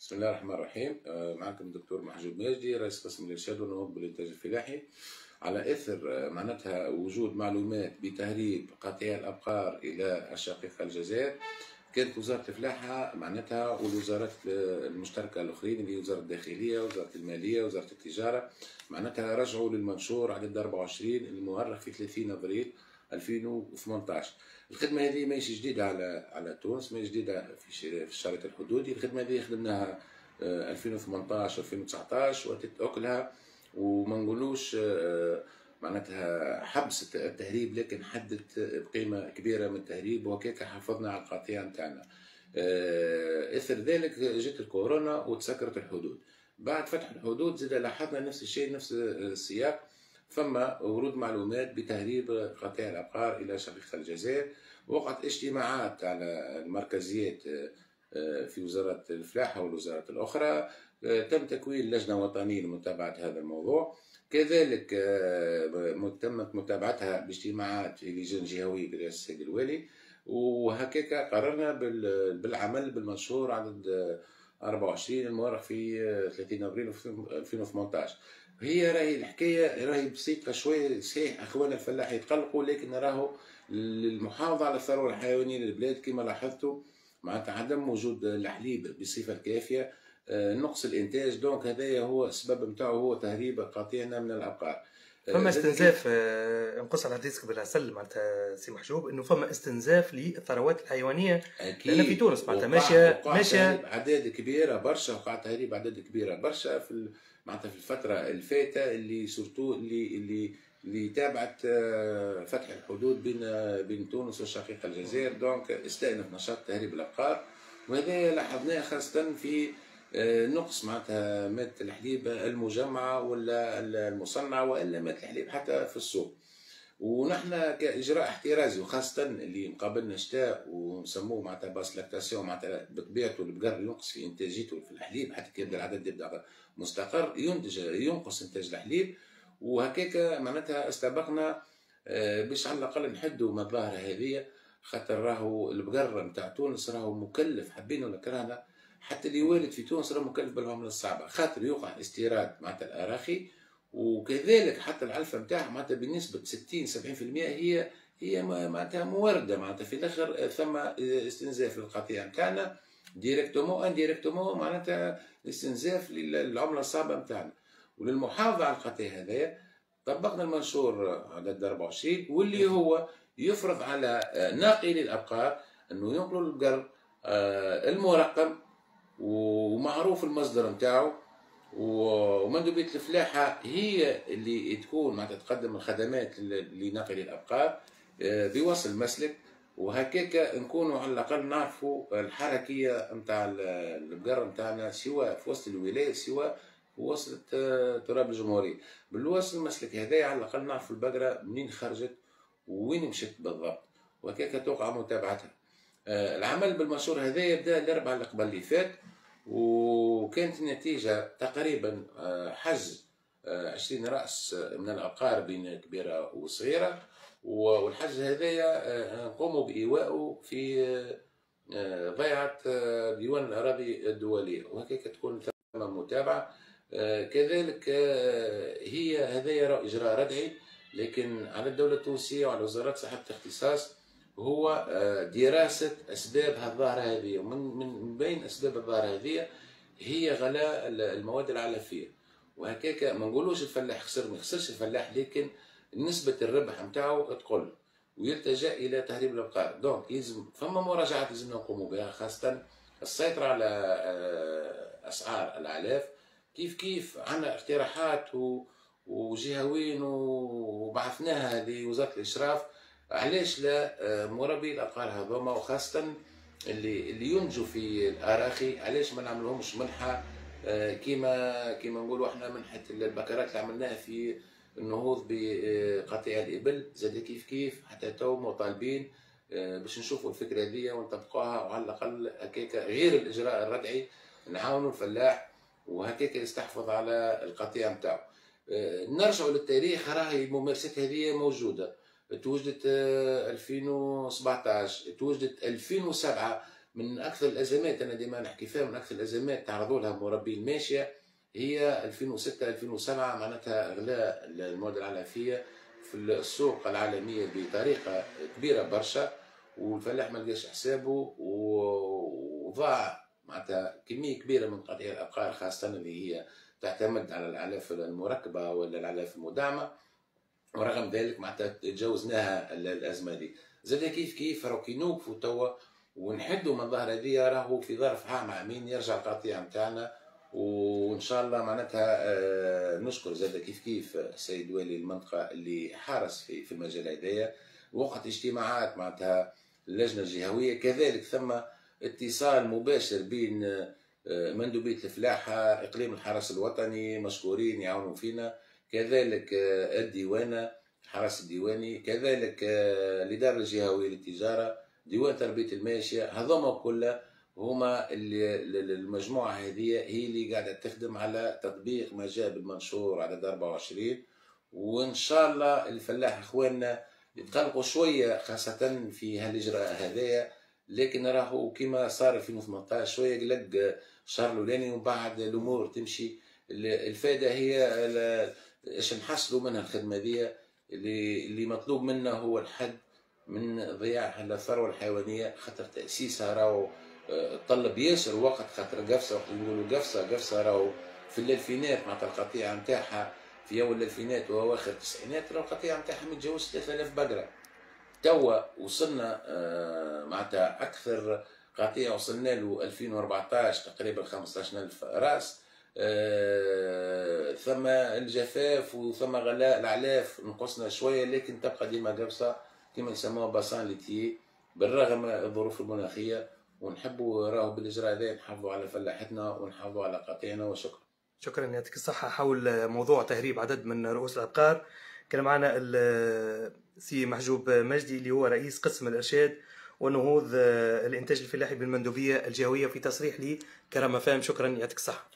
بسم الله الرحمن الرحيم. آه، معكم الدكتور محجوب ماجدي رئيس قسم الإرشاد والنهوض بالإنتاج الفلاحي. على إثر آه، معناتها وجود معلومات بتهريب قطيع الأبقار إلى الشقيقة الجزائر كانت وزارة الفلاحة معناتها والوزارات المشتركة الأخرين اللي وزارة الداخلية وزارة المالية وزارة التجارة معناتها رجعوا للمنشور عدد 24 المؤرخ في 30 أبريل. 2018 الخدمة هذه ماهيش جديدة على على تونس ماهيش جديدة في في الشريط الحدودي. الخدمة هذه خدمناها 2018 2019 وتتاكلها وما نقولوش آه، معناتها حبس التهريب لكن حدت بقيمة كبيرة من التهريب وهكاك حافظنا على القطيع نتاعنا. آه، إثر ذلك جت الكورونا وتسكرت الحدود. بعد فتح الحدود زاد لاحظنا نفس الشيء نفس السياق. فما ورود معلومات بتهريب قطيع الأبقار إلى شقيقه الجزائر وقعت اجتماعات على المركزيات آه، في وزارة الفلاحة والوزارات الأخرى آه، تم تكوين لجنة وطنية لمتابعة هذا الموضوع. كذلك آه، تمت متابعتها باجتماعات في لجان جهويه برئاسة السيد الوالي وهكاك قررنا بالعمل بالمنشور عدد 24 المؤرخ في 30 أبريل 2018 هي راهي الحكاية راهي بسيطة شوية صحيح أخواننا الفلاح يتقلقوا لكن راهو للمحافظة على الثروة الحيوانية للبلاد كما لاحظتوا معناتها عدم وجود الحليب بصفة كافية. آه، نقص الإنتاج donc هذايا هو السبب نتاعو هو تهريب قاطعنا من الأبقار. فما آه، استنزاف آه، نقص على حديثك بالعسل معناتها سي محجوب إنه فما استنزاف للثروات الحيوانية. لأن في تونس معناتها ماشيه ماشيه اعداد كبيره برشا وقع تهريب اعداد كبيره برشا في معناتها في الفترة الفاتة اللي surtout اللي اللي اللي تابعت آه، فتح الحدود بين بين تونس والشقيقه الجزائر. donc استأنف نشاط تهريب الأبقار. وهذا لاحظناه خاصة في آه، نقص معناتها مادة الحليب المجمعة ولا المصنعة وإلا مادة الحليب حتى في السوق. ونحن كإجراء احترازي وخاصة اللي مقابلنا شتاء ونسموه معناتها basse lactation معناتها بطبيعته البقر ينقص في إنتاجيته في الحليب حتى كي يبدا العدد يبدأ مستقر ينتج ينقص إنتاج الحليب. وهكاك معناتها استبقنا آه، باش على الأقل نحدوا مظاهر هذه خاطر راهو البقر نتاع تونس راهو مكلف حبينا ولا كرهنا؟ حتى اللي والد في تونس راه مكلف بالعملة الصعبة خاطر يوقع استيراد معناتها الأراخي وكذلك حتى العلفه نتاعها معناتها بنسبه 60 70% هي هي معناتها موردة معناتها في الأخر ثم استنزاف للقطيع نتاعنا directement indirectement معناتها استنزاف للعملة الصعبة نتاعنا وللمحافظة على القطيع هذايا طبقنا المنشور عدد 24 واللي هو يفرض على ناقلي الأبقار أنه ينقلوا البقر آه، المرقم ومعروف المصدر نتاعو ومندوبية الفلاحة هي اللي تكون معناتها تقدم الخدمات لنقل الأبقار آه، بوصل مسلك وهكاك نكونوا على الأقل نعرفوا الحركية نتاع البقر نتاعنا سواء في وسط الولاية سواء في وسط آه، تراب الجمهورية. بالوصل المسلك هذايا على الأقل نعرفوا البقرة منين خرجت وين مشت بالضبط. وهكاك توقع متابعتها. آه، العمل بالمنشور هذا يبدا الأربعاء اللي قبل اللي فات. وكانت النتيجة تقريبا آه، حجز 20 آه، رأس من العقار بين كبيرة وصغيرة. والحجز هذايا نقوموا بإيواءه في ضيعة ديوان الأراضي الدولية. وهكذا تكون ثم متابعة. كذلك هي هذايا إجراء ردعي لكن على الدولة التونسية وعلى وزارات صحة الاختصاص هو آه، دراسة أسباب هالظاهرة هذه. ومن من بين أسباب الظاهرة هذه هي غلاء المواد العلفية. وهكاك ما نقولوش الفلاح خسر ما يخسرش الفلاح لكن نسبة الربح نتاعو تقل ويلتجأ إلى تهريب الأبقار. دونك يلزم فما مراجعات لازمنا نقوموا بها خاصة السيطرة على آه، أسعار الأعلاف. كيف كيف؟ عندنا اقتراحات وجهوين وبعثناها لوزارة الإشراف. علاش لا؟ آه، مربي الابقار هذوما وخاصة اللي اللي ينجوا في الأراخي علاش ما نعملهمش منحة؟ آه، كيما كيما نقولوا إحنا منحة البكرات اللي عملناها في النهوض بقطيع الإبل زاد كيف كيف؟ حتى تو مطالبين آه، باش نشوفوا الفكرة هذه ونطبقوها وعلى الأقل هكاك غير الإجراء الردعي نعاونوا الفلاح وهكاك يستحفظ على القطيع نتاعو. نرجعوا للتاريخ راهي الممارسات هذه موجودة. توجدت 2017 آه، توجدت 2007 من أكثر الأزمات أنا ديما نحكي فيها من أكثر الأزمات تعرضوا لها مربي الماشيه هي 2006 2007 معناتها أغلاء المواد العلفيه في السوق العالمية بطريقة كبيرة برشا والفلاح ما لقاش حسابه وضاع معناتها كمية كبيرة من قطيع الأبقار خاصة اللي هي تعتمد على الأعلاف المركبة ولا الأعلاف المدعمة. ورغم ذلك معناتها تجاوزناها الأزمة دي. زاد كيف كيف راهو كي نوقفوا توا ونحدوا من ظهر هذه راهو في ظرف عام عامين يرجع القطيع نتاعنا وإن شاء الله معناتها آه، نشكر زاد كيف كيف السيد والي المنطقة اللي حارس في في المجال هذايا. وقت اجتماعات معناتها اللجنه الجهويه كذلك ثم اتصال مباشر بين آه، مندوبية الفلاحة إقليم الحرس الوطني مشكورين يعاونوا فينا. كذلك آه، الديوانة الحرس الديواني كذلك الإدارة الجهوية للتجارة ديوان تربية الماشية هذوما كلها هما اللي المجموعة هذه هي اللي قاعدة تخدم على تطبيق ما جاء بالمنشور عدد 24 وإن شاء الله الفلاح إخواننا يتقلقوا شوية خاصة في هالإجراء هذايا لكن راهو كما صار في 2018 شوية قلق الشهر الأولاني ومن بعد الأمور تمشي. الفائدة هي إيش نحصلوا منها الخدمة دي؟ اللي اللي مطلوب منا هو الحد من ضياع الثروة الحيوانية خاطر تأسيسها راهو طلب ياسر وقت خاطر قفصة وقت نقولوا قفصة قفصة راهو في الألفينات معناتها القطيعة نتاعها في أول الألفينات واواخر التسعينات راهو القطيعة نتاعها متجاوز 3000 بقره توا وصلنا آه، معناتها أكثر قطيع وصلنا له 2014 تقريبا 15000 رأس. آه، ثم الجفاف وثم غلاء الاعلاف نقصنا شوية لكن تبقى ديما قبصه كما يسموها باسان ليتي بالرغم الظروف المناخية ونحبوا راهو بالإجراء هذا نحافظوا على فلاحتنا ونحافظوا على قطيعنا وشكرا. شكرا يعطيك الصحة. حول موضوع تهريب عدد من رؤوس الأبقار كان معنا السي محجوب مجدي اللي هو رئيس قسم الإرشاد ونهوض الإنتاج الفلاحي بالمندوبية الجهوية في تصريح لي كرامة فام شكرا يعطيك الصحة.